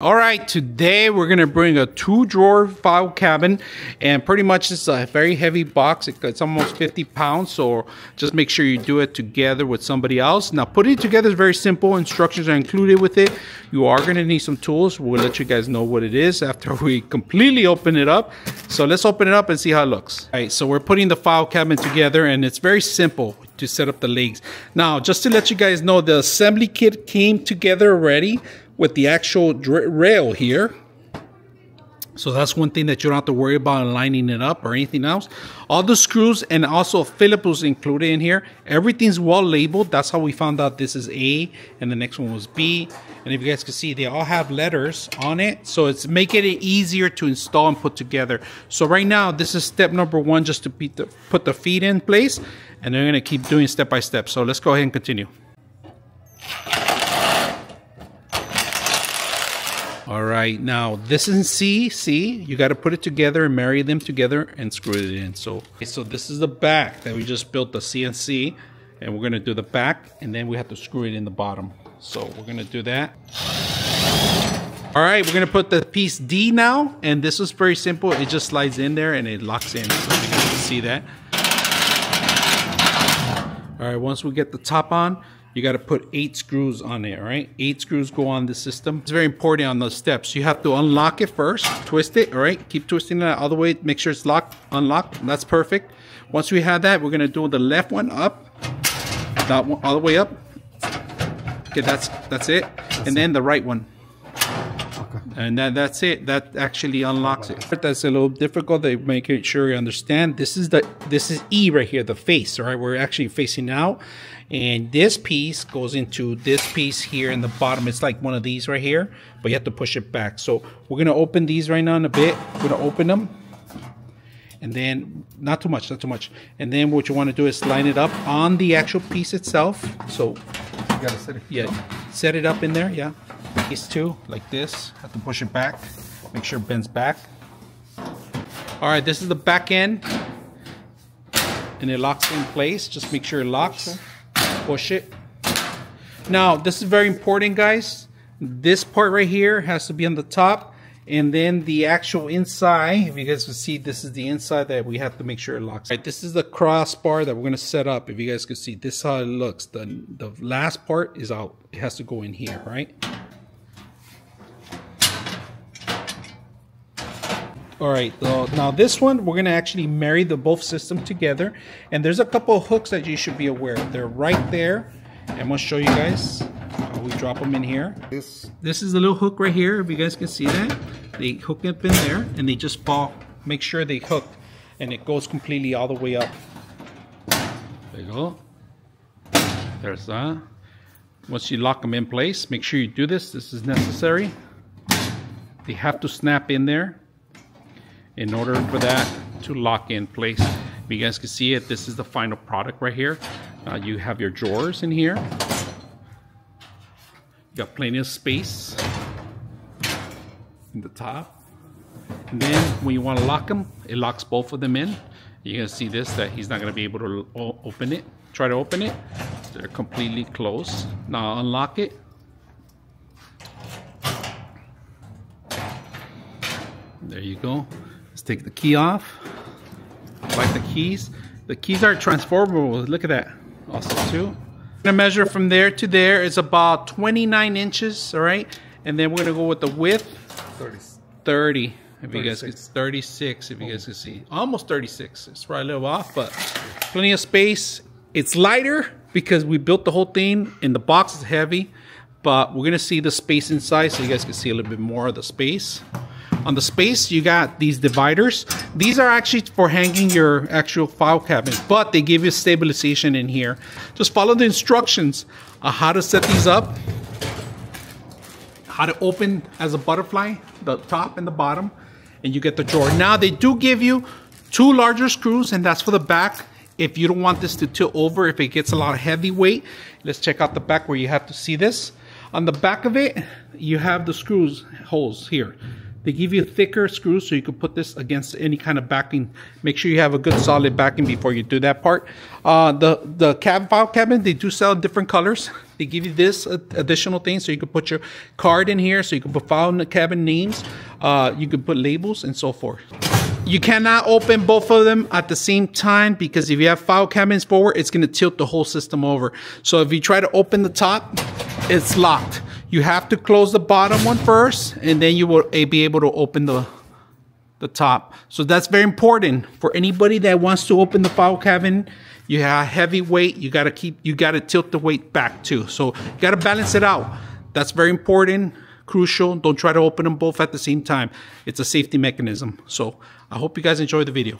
All right, today we're gonna bring a two drawer file cabinet and pretty much it's a very heavy box. It's almost 50 pounds, so just make sure you do it together with somebody else. Now putting it together is very simple. Instructions are included with it. You are gonna need some tools. We'll let you guys know what it is after we completely open it up. So let's open it up and see how it looks. All right, so we're putting the file cabinet together and it's very simple to set up the legs. Now, just to let you guys know, the assembly kit came together already with the actual rail here. So that's one thing that you don't have to worry about lining it up or anything else. All the screws and also Phillips included in here. Everything's well labeled. That's how we found out this is A and the next one was B. And if you guys can see, they all have letters on it. So it's making it easier to install and put together. So right now, this is step number one, just to put the feet in place. And they're gonna keep doing step by step. So let's go ahead and continue. All right, now this is C, C. You got to put it together and marry them together and screw it in. So, so this is the back that we just built the CNC, and we're gonna do the back, and then we have to screw it in the bottom. So we're gonna do that. All right, we're gonna put the piece D now, and this is very simple. It just slides in there and it locks in, so you can see that. All right, once we get the top on, you got to put eight screws on it, all right? Eight screws go on the system. It's very important on those steps. You have to unlock it first, twist it, all right? Keep twisting it all the way, make sure it's locked, unlocked. That's perfect. Once we have that, we're gonna do the left one up, that one all the way up. Okay, that's that's it. And then the right one. And that, that's it. That actually unlocks it. That's a little difficult. They make it sure you understand. This is the this is E right here, the face. All right, we're actually facing out, and this piece goes into this piece here in the bottom. It's like one of these right here, but you have to push it back. So we're gonna open these right now in a bit. We're gonna open them, and then not too much, not too much. And then what you want to do is line it up on the actual piece itself. So you gotta set it. Yeah, set it up in there. Yeah these two like this have to push it back make sure it bends back. All right this is the back end. And it locks in place just make sure it locks. Push it. Now this is very important guys. This part right here has to be on the top. And then the actual inside if you guys can see this is the inside that we have to make sure it locks. Right this is the crossbar that we're going to set up if you guys can see. This is how it looks. The the last part is out. It has to go in here right All right, so now this one, we're gonna actually marry the both systems together. And there's a couple of hooks that you should be aware of. They're right there. I'm gonna show you guys. we drop them in here. This. this is the little hook right here, if you guys can see that. They hook up in there and they just fall. Make sure they hook and it goes completely all the way up. There you go. There's that. Once you lock them in place, make sure you do this. This is necessary. They have to snap in there in order for that to lock in place. You guys can see it, this is the final product right here. Uh, you have your drawers in here. You got plenty of space in the top. And then when you want to lock them, it locks both of them in. You're gonna see this, that he's not gonna be able to open it. Try to open it, they're completely closed. Now unlock it. There you go. Let's take the key off. like the keys. The keys are transformable. Look at that. Also too. I'm gonna measure from there to there. It's about 29 inches, all right? And then we're gonna go with the width. 30. 30. If 36. you guys can, 36, if you oh. guys can see. Almost 36. It's probably a little off, but plenty of space. It's lighter because we built the whole thing and the box is heavy, but we're gonna see the space inside so you guys can see a little bit more of the space. On the space, you got these dividers. These are actually for hanging your actual file cabinet, but they give you stabilization in here. Just follow the instructions on how to set these up, how to open as a butterfly, the top and the bottom, and you get the drawer. Now, they do give you two larger screws, and that's for the back. If you don't want this to tilt over, if it gets a lot of heavy weight, let's check out the back where you have to see this. On the back of it, you have the screws holes here. They give you thicker screws so you can put this against any kind of backing. Make sure you have a good solid backing before you do that part. Uh, the the cab file cabinet they do sell different colors. They give you this additional thing so you can put your card in here, so you can put file in the cabin names. Uh, you can put labels and so forth. You cannot open both of them at the same time because if you have file cabinets forward, it's going to tilt the whole system over. So if you try to open the top, it's locked. You have to close the bottom one first, and then you will eh, be able to open the the top. So that's very important for anybody that wants to open the file cabinet. You have heavy weight. You got to keep. You got to tilt the weight back too. So you got to balance it out. That's very important, crucial. Don't try to open them both at the same time. It's a safety mechanism. So I hope you guys enjoy the video.